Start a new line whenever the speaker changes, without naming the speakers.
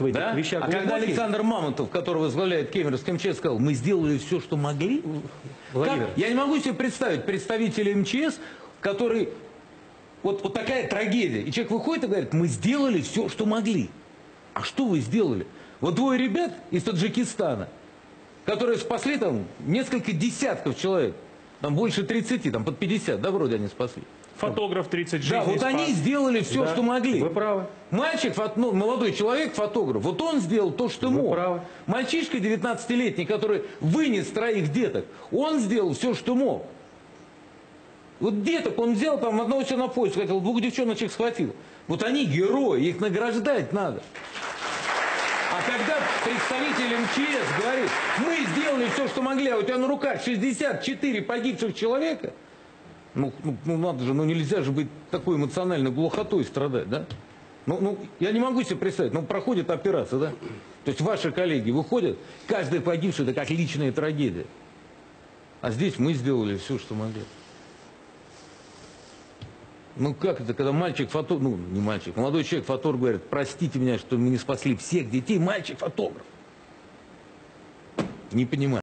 в этих
Да?
вещах
А когда. Александр Мамонтов, который возглавляет Кемеровский МЧС, сказал, мы сделали все, что могли.
Владимир.
Как? Я не могу себе представить представителя МЧС, который... Вот, вот такая трагедия. И человек выходит и говорит, мы сделали все, что могли. А что вы сделали? Вот двое ребят из Таджикистана, которые спасли там несколько десятков человек, там больше 30, там под 50, да, вроде они спасли.
Фотограф 30 жизней
Да, вот
спас.
они сделали все,
Да,
что могли.
Вы правы.
Мальчик, ну, молодой человек, фотограф, вот он сделал то, что
Вы
мог.
правы.
Мальчишка 19-летний, который вынес троих деток, он сделал все, что мог. Вот деток он взял, там одного все на пояс хотел, двух девчоночек схватил. Вот они герои, их награждать надо. А когда представитель МЧС говорит, мы сделали все, что могли, а у тебя на руках 64 погибших человека, ну, ну, ну надо же, ну нельзя же быть такой эмоциональной глухотой страдать, да? Ну, ну, я не могу себе представить, ну, проходит операция, да? То есть ваши коллеги выходят, каждый погибший, это как личная трагедия. А здесь мы сделали все, что могли. Ну как это, когда мальчик фотограф, ну не мальчик, молодой человек фотограф говорит, простите меня, что мы не спасли всех детей, мальчик фотограф. Не понимаю.